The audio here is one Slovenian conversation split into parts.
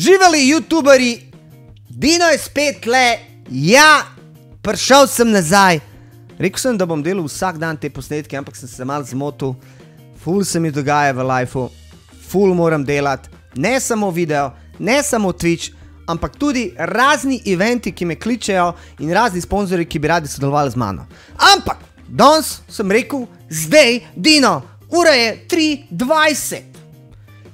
Živeli YouTuberi, Dino je spet le, ja, prišel sem nazaj. Rekel sem, da bom delal vsak dan te posnetke, ampak sem se mal zmotil. Ful se mi dogaja v lifeu, ful moram delati, ne samo video, ne samo Twitch, ampak tudi razni eventi, ki me kličejo in razni sponzorji, ki bi radi sodelovali z mano. Ampak, danes sem rekel, zdaj, Dino, ura je 3:20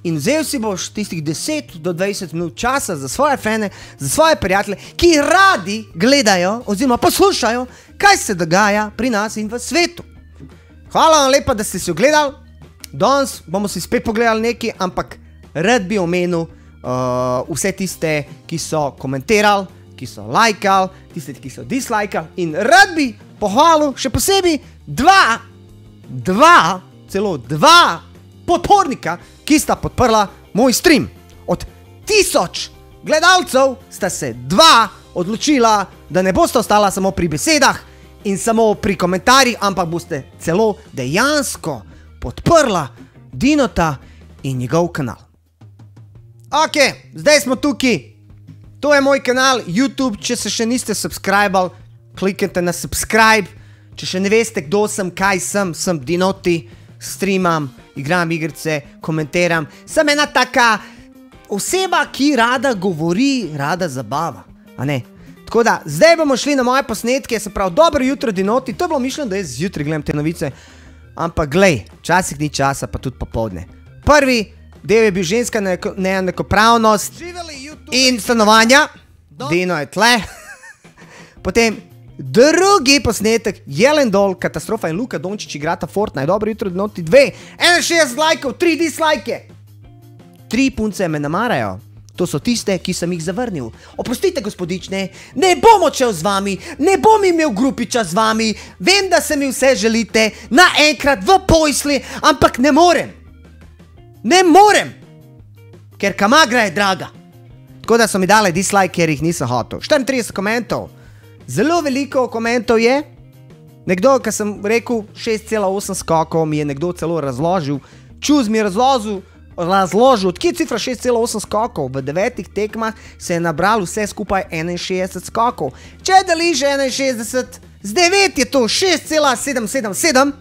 in vzel si boš tistih 10 do 20 minut časa za svoje fane, za svoje prijatelje, ki radi gledajo oziroma poslušajo, kaj se dogaja pri nas in v svetu. Hvala vam lepa, da ste si ogledali. Danes bomo si spet pogledali nekaj, ampak rad bi omenil uh, vse tiste, ki so komentirali, ki so lajkali, tiste, ki so dislajkali in rad bi pohvalil še posebej dva, dva, celo dva podpornika, ki sta podprla moj stream. Od tisoč gledalcev sta se dva odločila, da ne boste ostala samo pri besedah in samo pri komentarjih, ampak boste celo dejansko podprla Dinota in njegov kanal. Ok, zdaj smo tukaj. To je moj kanal YouTube, če se še niste subskrbali, kliknite na subscribe. Če še ne veste, kdo sem, kaj sem, sem Dinoti, streamam, igram igrice, komentiram. Sem ena taka oseba, ki rada govori, rada zabava. A ne? Tako da, zdaj bomo šli na moje posnetke, se pravi, dobro jutro, Dinoti. To je bilo mišljeno, da jaz zjutraj gledam te novice. Ampak glej, včasih ni časa, pa tudi popovdne. Prvi del je bil ženska neko- neenakopravnost in stanovanja. Dino je tle. Potem drugi posnetek, Jelendol, katastrofa in Luka Dončić igrata Fortnite. Dobro jutro, Dinoti 2. 61 lajkov, 3 dislajke. Tri punce me namarajo. To so tiste, ki sem jih zavrnil. Oprostite, gospodične, ne bom odšel z vami, ne bom imel grupiča z vami, vem, da se mi vse želite, naenkrat v pojsli, ampak ne morem. Ne morem, ker kamagra je draga. Tako da so mi dali dislike, ker jih nisem hotel. 34 komentov. Zelo veliko komentov je. Nekdo, ki sem rekel 6,8 skokov, mi je nekdo celo razložil, čuz mi je razložil, razložil, odkje je cifra 6,8 skokov. V devetih tekmah se je nabral vse skupaj 61 skokov. Če deliš 61 z 9, je to 6,777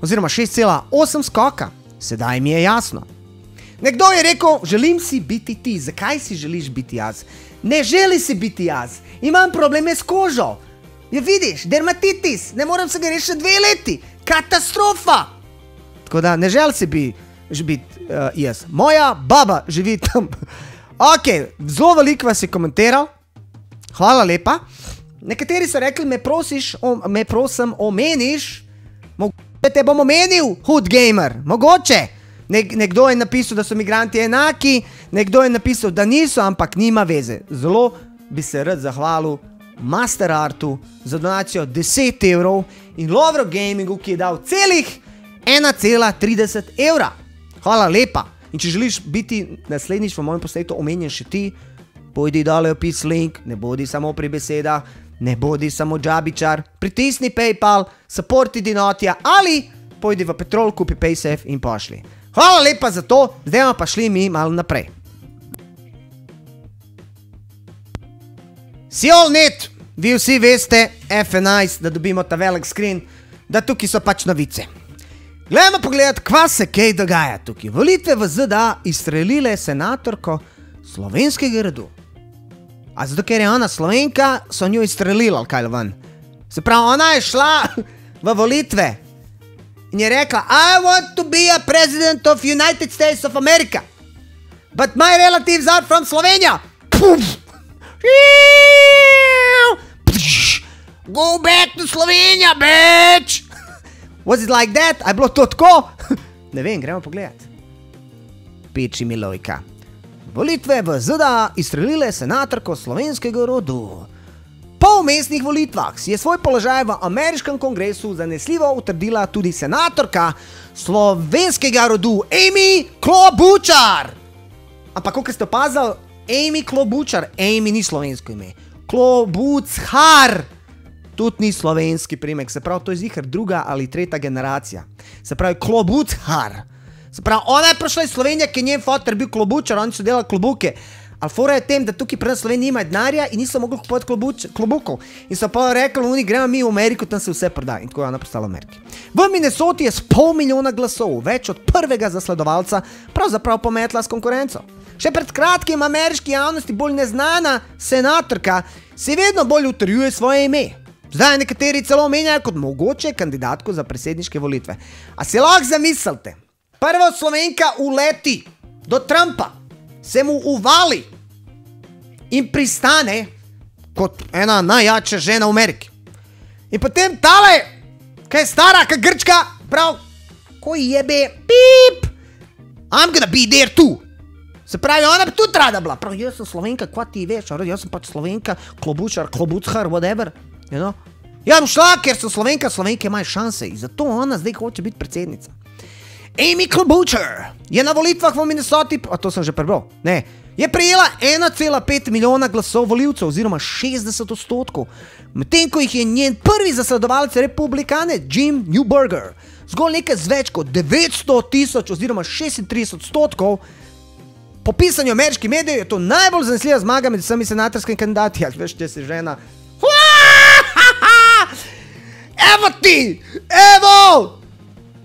oziroma 6,8 skoka. Sedaj mi je jasno. Nekdo je rekel, želim si biti ti. Zakaj si želiš biti jaz? Ne želi si biti jaz, imam probleme s kožo. Ja, vidiš, dermatitis, ne morem se ga rešiti dve leti, katastrofa. Tako da ne želim si bi, biti uh, jaz. Moja baba živi tam. ok, zelo veliko vas je komentiral, hvala lepa. Nekateri so rekli, me prosiš, o, me prosim, omeniš, mogoče te bom omenil, hud gamer, mogoče. Nek, nekdo je napisal, da so migranti enaki, nekdo je napisal, da niso, ampak nima veze. Zelo bi se rad zahvalil Master Artu za donacijo 10 evrov in Lovro Gamingu, ki je dal celih 1,30 evra. Hvala lepa. In če želiš biti naslednjič v mojem posnetu omenjen še ti, pojdi dole opis link, ne bodi samo pri besedah, ne bodi samo džabičar, pritisni PayPal, supporti dinotja ali pojdi v Petrol, kupi PaySafe in pošli. Hvala lepa za to, zdaj pa šli mi malo naprej. Sjolnet, vi vsi veste, F11, da dobimo ta velik screen, da tukaj so pač novice. Glejmo pogledat, kva se kaj dogaja tukaj. Volitve v ZDA izstrelile senatorko slovenskega rodu. A zato, ker je ona slovenka, so njo izstrelili, kaj ven. Se pravi, ona je šla v volitve in je rekla, I want to be a president of United States of America. But my relatives are from Slovenija. Puf! Go back to Slovenija, bitch! Was it like that? A je bilo to tako? ne vem, gremo pogledat. Peči Milojka. Volitve v ZDA izstrelile senatorko slovenskega rodu. Po umestnih volitvah si je svoj položaj v ameriškem kongresu zanesljivo utrdila tudi senatorka slovenskega rodu Amy Klobučar. Ampak, kot ste opazili, Amy Klobučar, Amy ni slovensko ime, Klobučar, tudi ni slovenski primek, se pravi, to je zihar druga ali tretja generacija. Se pravi, Klobučar. Se pravi, ona je prišla iz Slovenije, ki je njen fotor bil klobučar, oni so delali klobuke. Alfora je tem, da tukaj pri nas Sloveniji nima denarja in niso mogli kupovati klobuč- klobukov. In so pa rekli, oni gremo mi v Ameriko, tam se vse proda. In tako je ona postala v Ameriki. V Minnesoti je s pol milijona glasov, več od prvega zasledovalca, pravzaprav pometla s konkurenco. Še pred kratkim ameriški javnosti bolj neznana senatorka se vedno bolj utrjuje svoje ime. Zdaj nekateri celo omenjajo kot mogoče kandidatko za predsedniške volitve. A si lahko zamislite, prva slovenka uleti do Trumpa, se mu uvali in pristane kot ena najjača žena v Ameriki. In potem tale, ki je stara, ki grčka, prav, ko jebe, pip, I'm gonna be there too. Se pravi, ona bi tudi rada bila. Prav, jaz sem slovenka, kva ti veš, ali jaz sem pač slovenka, klobučar, klobučar, whatever. You know? Ja, bom šla, ker sem slovenka, slovenke imajo šanse in zato ona zdaj hoče biti predsednica. Amy Klobuchar je na volitvah v Minnesoti, a to sem že prebral, ne, je prejela 1,5 milijona glasov voljivcev, oziroma 60 odstotkov, medtem ko jih je njen prvi zasledovalec republikane Jim Newberger zgolj nekaj z več kot 900 tisoč, oziroma 36 odstotkov. Po pisanju ameriških medijev je to najbolj zanesljiva zmaga med vsemi senatorskimi kandidati. Ja, veš, če si žena. Evo ti, evo!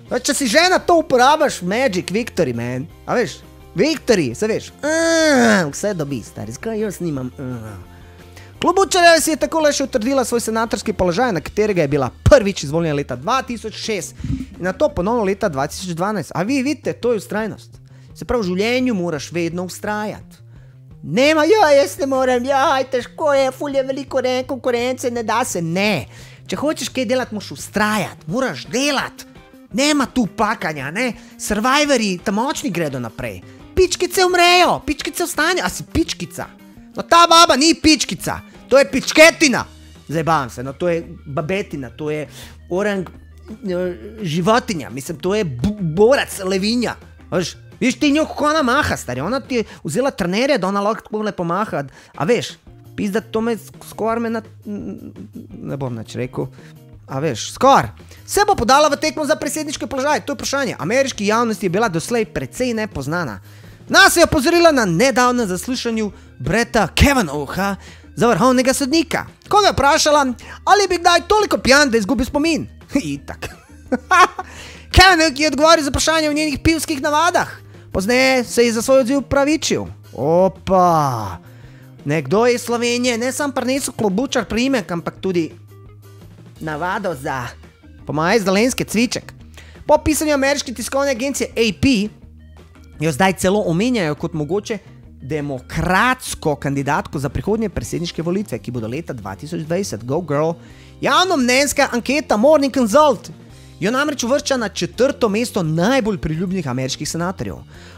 Pa Če si žena, to uporabiš, Magic, Victory, man. A veš, Victory, se veš. Uh, vse dobi, stari, skaj jaz nimam. Uh. Klobučarjeva si je tako le še utrdila svoj senatorski položaj, na katerega je bila prvič izvoljena leta 2006 in na to ponovno leta 2012. A vi vidite, to je ustrajnost. Se pravi, v življenju moraš vedno ustrajati. Nema, ja, jaz ne morem, ja, težko je, ful je veliko re, konkurence, ne da se, ne. Če hočeš kaj delati, moraš ustrajati, moraš delati. Nema tu pakanja, ne. Survivori, tam močni gredo naprej. Pičkice umrejo, pičkice ostanejo, a si pičkica. No ta baba ni pičkica, to je pičketina. Zdaj bavam se, no to je babetina, to je orang eh, životinja, mislim, to je borac, levinja. Veš, viš ti njo, kako ona maha, stari, ona ti je vzela trenerje, da ona lahko tako le pomaha, a veš, pizda to me skoraj me na... ne bom nič rekel. A veš, skoraj. Se bo podala v tekmo za predsedniški položaj, to je vprašanje. Ameriški javnosti je bila doslej precej nepoznana. Nas je opozorila na nedavnem zaslišanju Breta Kevanoha za vrhovnega sodnika. Ko ga je vprašala, ali bi kdaj toliko pijan, da izgubi spomin. Itak. Kevanoh je odgovoril za vprašanje o njenih pivskih navadah. Pozneje se je za svoj odziv pravičil. Opa! Nekdo iz Slovenije ne sam prinesel klobučar primek, ampak tudi navado za pomaj zelenske cviček. Po pisanju ameriške tiskovne agencije AP jo zdaj celo omenjajo kot mogoče demokratsko kandidatko za prihodnje predsedniške volitve, ki bodo leta 2020. Go girl! Javno mnenjska anketa Morning Consult jo namreč uvršča na četrto mesto najbolj priljubljenih ameriških senatorjev.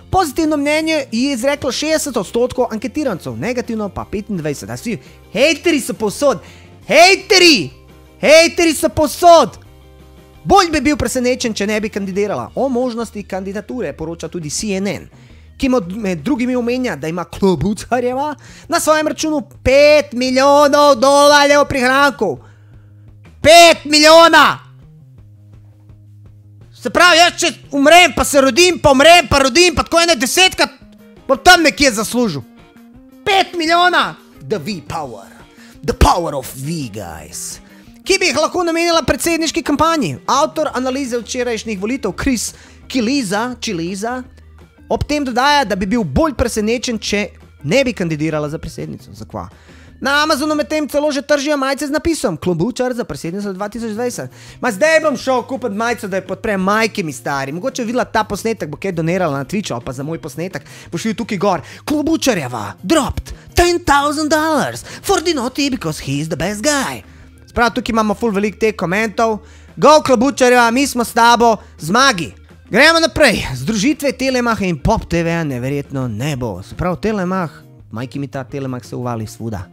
Pozitivno mnenje je izreklo 60 odstotkov anketirancev, negativno pa 25. A vsi, hejteri so posod, hejteri, hejteri so posod. Bolj bi bil presenečen, če ne bi kandidirala. O možnosti kandidature poroča tudi CNN, ki med, drugimi omenja, da ima Klobučarjeva na svojem računu 5 milijonov dolarjev prihrankov. 5 milijona! Se pravi, jaz če umrem, pa se rodim, pa umrem, pa rodim, pa tako ene desetkrat, bom tam nekje zaslužil. 5 milijona! The V-Power, the power of V, guys. Ki bi jih lahko namenila predsedniški kampanji. Avtor analize včerajšnjih volitev Kris Kiliza, Čiliza, ob tem dodaja, da bi bil bolj presenečen, če ne bi kandidirala za predsednico. Zakva? Na Amazonu medtem celo že tržijo majice z napisom Klobučar za predsednico 2020. Ma zdaj bom šel kupiti majico, da jo podprem majke mi stari. Mogoče je videla ta posnetek, bo kaj donirala na Twitchu ali pa za moj posnetek. Bo šel tukaj gor. Klobučarjeva, dropped 10,000 dollars for Dinoti because he is the best guy. Sprav tukaj imamo full velik teh komentov. Go Klobučarjeva, mi smo s tabo, zmagi. Gremo naprej. Združitve Telemaha in Pop TV-ja neverjetno ne bo. Sprav Telemah, majki mi ta Telemah se uvali svuda.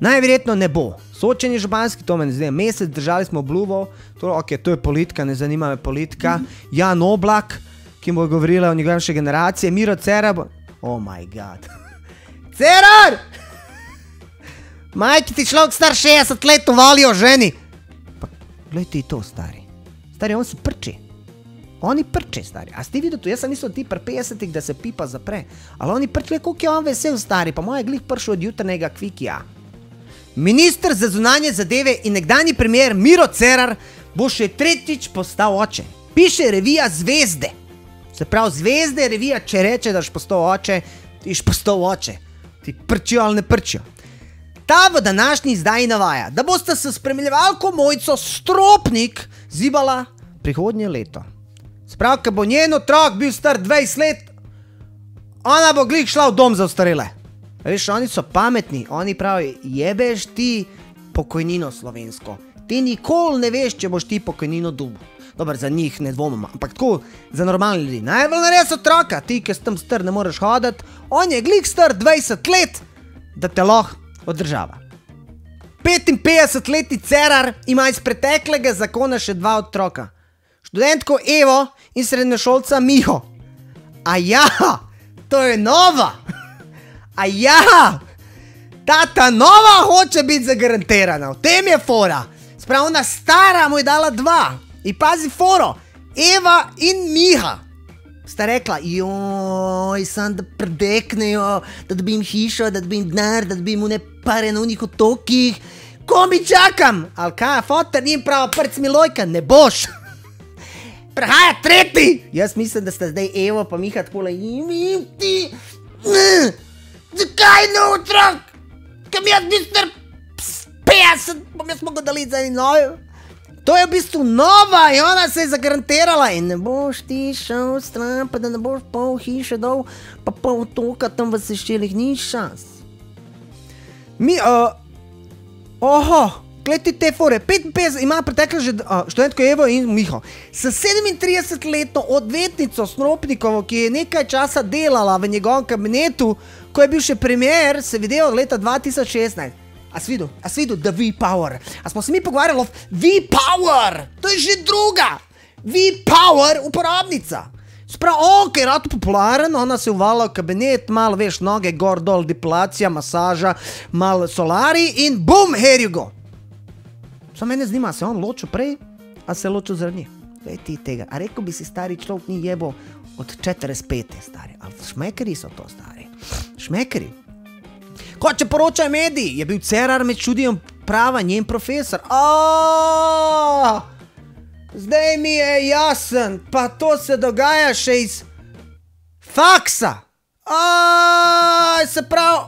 Najverjetno ne bo. Sočenje županski, to me ne zdaj. Mesec držali smo obljubo, to, okay, to je politika, ne zanima me politika. Jan Oblak, ki bo govorila o njegovem še generacije, Miro Cerar. bo- Oh moj bog. Cerar! Majki ti človek star 60 let uvalijo ženi. Pa, glej ti to, stari. Stari, on se prči. Oni prče, stari. A ste videli to? Jaz sem mislil, ti pri 50-ih, da se pipa zapre. Ali oni prče, koliko je on vesel, stari, pa moj glih prišel od jutrnega kvikija. Ministr za zunanje zadeve in nekdani premier Miro Cerar bo še tretjič postal oče. Piše revija Zvezde. Se pravi, Zvezde revija, če reče, da si postal oče, ti si postal oče. Ti prčijo ali ne prčijo. Ta v današnji izdaji navaja, da boste s spremljevalko mojico Stropnik zibala prihodnje leto. Sprav, ker bo njen otrok bil star 20 let, ona bo glih šla v dom za ostarele. Veš, oni so pametni, oni pravijo, jebeš ti pokojnino slovensko. Ti nikoli ne veš, če boš ti pokojnino dubo. Dobro, za njih ne dvomim, ampak tako za normalne ljudi. Najbolj nares otroka, ti, ki s tem star ne moreš hoditi, on je glih star 20 let, da te lahko održava. 55-letni cerar ima iz preteklega zakona še dva otroka. Študentko Evo in srednjošolca Miho. A ja, to je nova. A ja, ta ta nova hoče biti zagarantirana, v tem je fora. Spravna stara mu je dala dva. In pazi foro, Eva in Miha. Sta rekla, joj, sem da predeknejo, da dobim hišo, da dobim denar, da dobim une pare na unih otokih. Ko mi čakam, ali kaj, fotor, njim prav, prc mi lojka, ne boš. Prehaja tretji. Jaz mislim, da sta zdaj Evo pa Miha tako le, in ti, ne, zakaj ne otrok, kam jaz bi star 50, bom jaz mogel daliti za eno. To je v bistvu nova in ona se je zagarantirala. In ne boš ti šel stran, pa da ne boš pol hiše dol, pa pol toka tam v seščelih, ni šans. Mi, uh, oho, gledi te fore, 55 ima preteklo že uh, študentko Evo in Miho. S 37-letno odvetnico Snopnikovo, ki je nekaj časa delala v njegovem kabinetu, ko je bil še premier, se videl leta 2016. A si videl, a si videl, da V-Power. A smo se mi pogovarjali o V-Power, to je že druga. V-Power uporabnica. Sprav, ok, rad popularen, ona se uvala v kabinet, malo veš, noge gor dol, depilacija, masaža, malo solari in bum, here you go. Samo mene zanima, se on ločil prej, a se ločil zaradi njih. Vej ti tega. A rekel bi si, stari človek ni jebo od 45, stari. Ali šmekeri so to, stari. Šmekeri. Kot če poročajo mediji, je bil Cerar med čudijem prava njen profesor. Aaaa! Zdaj mi je jasen, pa to se dogaja še iz faksa. Aaaa, se pravi,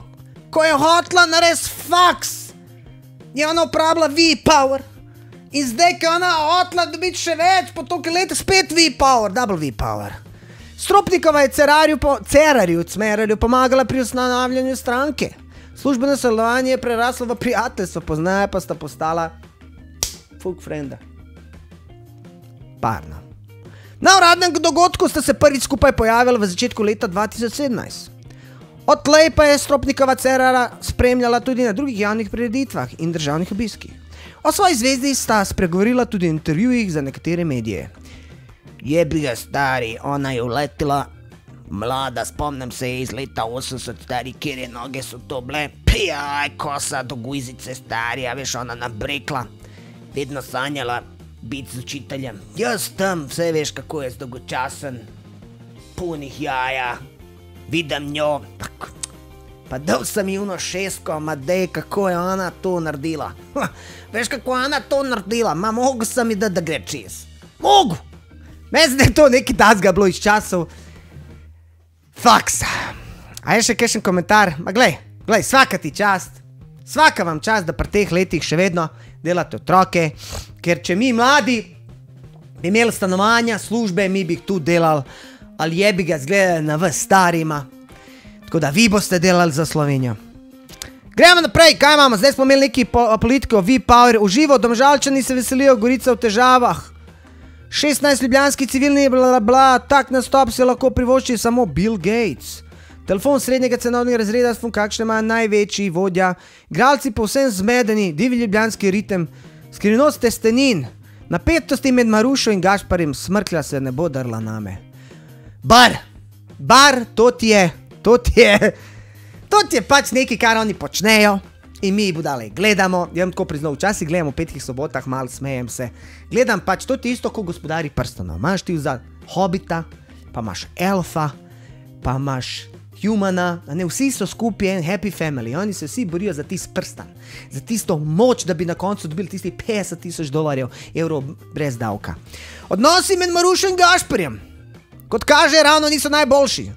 ko je hotla narediti faks, je ona uporabila V-Power. In zdaj, ko je ona hotla dobiti še več, po toliko let, spet V-Power, double V-Power. Stropnikova je Cerarju, Cerarju, pomagala pri ustanavljanju stranke. Službeno sodelovanje je preraslo v prijateljstvo, poznaje pa sta postala fuck frenda. Parna. Na uradnem dogodku sta se prvič skupaj pojavila v začetku leta 2017. Odtlej pa je Stropnikova Cerara spremljala tudi na drugih javnih prireditvah in državnih obiskih. O svoji zvezdi sta spregovorila tudi v intervjujih za nekatere medije. Je bi ga stari, ona je uletela, mlada, spomnim se iz leta 80, stari, kjer je noge so to bile, pijaj, kosa do guzice, stari, a veš, ona nabrekla, vedno sanjala biti z učiteljem. Jaz tam, vse veš, kako je dolgočasen, punih jaja, vidim njo. Pa dal sem ji uno šesko, ma dej, kako je ona to naredila. Ha, veš, kako je ona to naredila, ma mogo sem ji da, da gre čez. Mogo! Meni je to nekaj tasga bilo iz časov. Faksa. A je še kakšen komentar? Ma glej, glej, svaka ti čast. Svaka vam čast, da pri teh letih še vedno delate otroke, ker če mi mladi bi imeli stanovanja, službe, mi bi jih tu delali, ali je bi ga zgledali na vas starima. Tako da vi boste delali za Slovenijo. Gremo naprej, kaj imamo? Zdaj smo imeli neki po, politiko, V-Power, uživo, domžalčani se veselijo, gorica v težavah. 16 ljubljanski civilni, bla, bla, bla, tak nastop se lahko privošči samo Bill Gates. Telefon srednjega cenovnega razreda, fun kakšne ima največji vodja. Igralci povsem zmedeni, divji ljubljanski ritem, skrivnost testenin, napetosti med Marušo in Gašparjem, smrklja se ne bo drla name. Bar, bar, to ti je, to ti je, to ti je pač nekaj, kar oni počnejo. In mi budale gledamo, jaz vam tako priznam, včasih gledamo v petkih sobotah, malo smejem se. Gledam pač to ti isto, kot gospodari prstano. Imaš ti za hobita, pa imaš elfa, pa imaš humana, ne vsi so skupaj en happy family, oni se vsi borijo za tisti prstan, za tisto moč, da bi na koncu dobili tisti 50 tisoč dolarjev, evrov brez davka. Odnosi med Marušem in Gašperjem, kot kaže, ravno niso najboljši.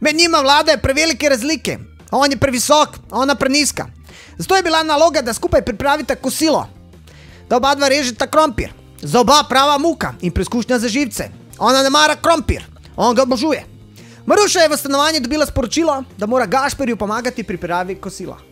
Med njima vladajo prevelike razlike. On je previsok, ona preniska. Zato je bila naloga, da skupaj pripravite kosilo, da oba dva režeta krompir. Za oba prava muka in preizkušnja za živce. Ona ne mara krompir, on ga obožuje. Maruša je v stanovanje dobila sporočilo, da mora Gašperju pomagati pri pripravi kosila.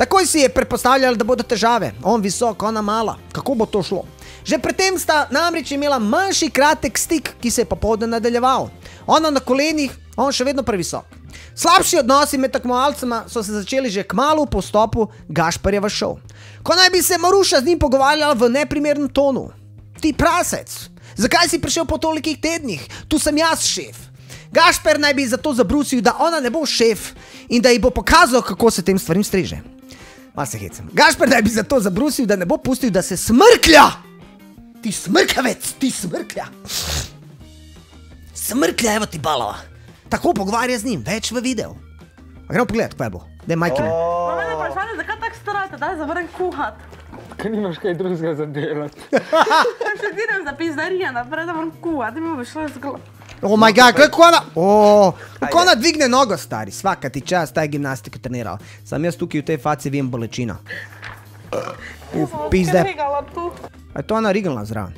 Takoj si je predpostavljala, da bodo težave, on visok, ona mala, kako bo to šlo. Že predtem sta namreč imela manjši kratek stik, ki se je popoldne nadaljeval. Ona na kolenih, on še vedno previsok. Slabši odnosi med tekmovalcema so se začeli že kmalo po stopu Gašparja v šov. Ko naj bi se Maruša z njim pogovarjala v neprimernem tonu. Ti prasec, zakaj si prišel po tolikih tednih? Tu sem jaz šef. Gašper naj bi zato zabrusil, da ona ne bo šef in da ji bo pokazal, kako se tem stvarem streže. Ma se hecam. Gašper naj bi zato zabrusil, da ne bo pustil, da se smrklja. Ti smrkavec, ti smrklja. Smrklja, evo ti balava. Tako pogovarja z njim, več v videu. A gremo pogled, kaj bo. Daj, majke me. Pa mene vprašanje, zakaj tako starate, da je zavrn kuhat? Ker nimaš kaj drugega za delati. Še direm za pizzerije naprej, da moram kuhat, da mi bo šlo zglo. O moj bog, kako ona, o, kako ona dvigne nogo, stari, svaka ti čas, ta je gimnastiko treniral. Sam jaz tukaj v tej faci vidim bolečino. Uf, pizde. Rigala tu. A je to ona rigalna zraven?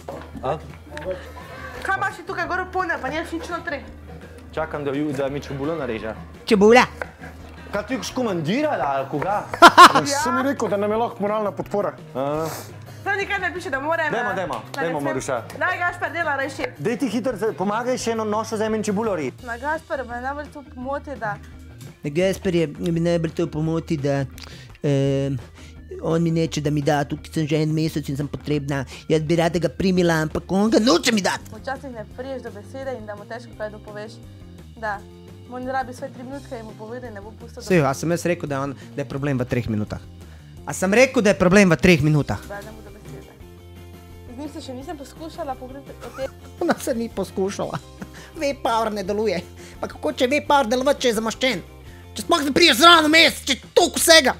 Kaj imaš ti tukaj gor pone, pa niješ nič notri? Čakam, da, ju- da mi čebulo nareže. Čebula. Kaj ti boš komandirala ali koga? Sem mi rekel, da nam je lahko moralna podpora. Zdaj nikaj ne piše, da mora ena. Dajmo, dajmo, Da dajmo. Maruša. Daj Gašper, dela reši. Dej ti hitro, pomagaj še eno nošo za en čebulo ri. Na Gašper me najbolj tu moti, da Gasper je mi najbolj to pomoti, da um, on mi neče, da mi da, tukaj sem že en mesec in sem potrebna. Jaz bi rada ga primila, ampak on ga noče mi dati. včasih ne priješ do besede in da mu težko kaj dopoveš. Da, mu ne rabi svoje tri minutke in mu povedi, ne bo pustil, Sej, a sem jaz rekel, da je, on, da je problem v treh minutah? A sem rekel, da je problem v treh minutah? da ne se še nisem poskušala o tem. Ona se ni poskušala. V-Power ne deluje. Pa kako če V-Power deluje, če je zamaščen? Če sploh ne priješ zraven mes, če je toliko vsega.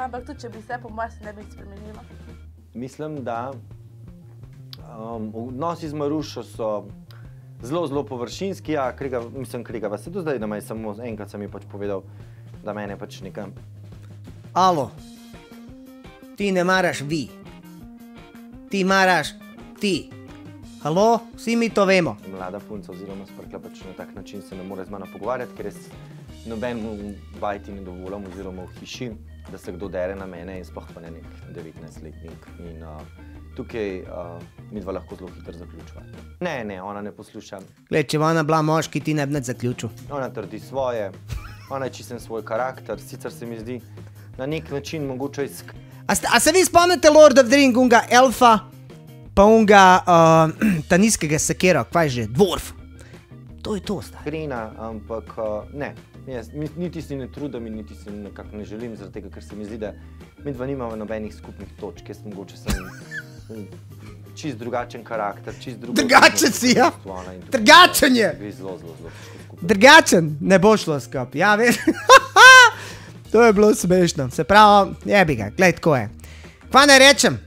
Ampak tudi, če bi se po mojem se ne bi spremenila. Mislim, da um, odnosi z Marušo so zelo, zelo površinski. Ja, kriga, mislim, kriga vas je do zdaj, da me je samo enkrat sem ji pač povedal, da mene pač nekam. Alo, ti ne maraš vi, ti maraš ti. Halo, vsi mi to vemo. Mlada punca oziroma sprkla pač na tak način se ne more z mano pogovarjati, ker jaz noben bajti ne dovolim oziroma v hiši, da se kdo dere na mene in sploh pa ne nek 19-letnik. In uh, tukaj uh, mi dva lahko zelo hitro zaključiva. Ne, ne, ona ne posluša. Gled, če bi ona bila moški, ti ne bi nič zaključil. Ona trdi svoje, ona je čisten svoj karakter, sicer se mi zdi na nek način mogoče isk. A, a se vi spomnite Lord of the Ring, unga elfa, pa unga uh, taniskega sekera, kaj že, dvorf. To je to, stari. Krina, ampak uh, ne, jaz niti si ne trudim in niti si nekako ne želim, zaradi tega, ker se mi zdi, da mi dva nimamo nobenih skupnih točk. Jaz mogoče sem čist drugačen karakter, čist drugačen. Drugačen si, ja. Drugačen je. Zelo, zelo, zelo. Drugačen, ne bo šlo skupaj. Ja, veš. to je bilo smešno. Se pravi, je bi ga, gled, tako je. Kva ne rečem?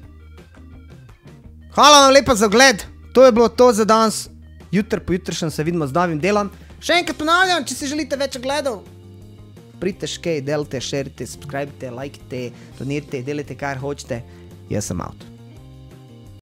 Hvala vam lepa za ogled, to je bilo to za danes. Jutri pojutrišnjem se vidimo z novim delom. Še enkrat ponavljam, če si želite več ogledov, pridite škej, delite, širite, subskrbite, lajkite, donirite, delite kar hočete. Jaz sem avto.